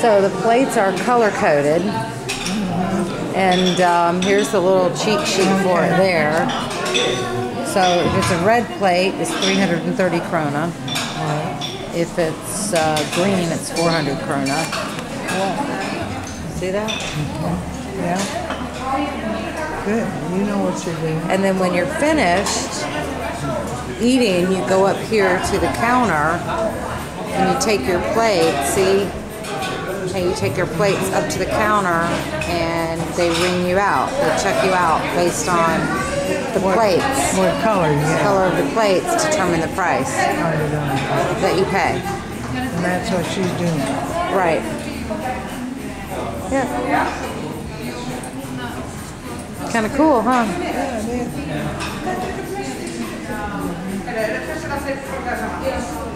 So the plates are color coded. And um, here's the little cheat sheet for it there. So if it's a red plate, it's 330 krona. If it's uh, green, it's 400 krona. See that? Yeah. Good. You know what you're doing. And then when you're finished eating, you go up here to the counter and you take your plate, see? And you take your plates up to the counter and they ring you out. They check you out based on the plates. What color you The color of the plates determine the price know. That you pay. And that's what she's doing. Right. Yeah. Kind of cool, huh? Yeah.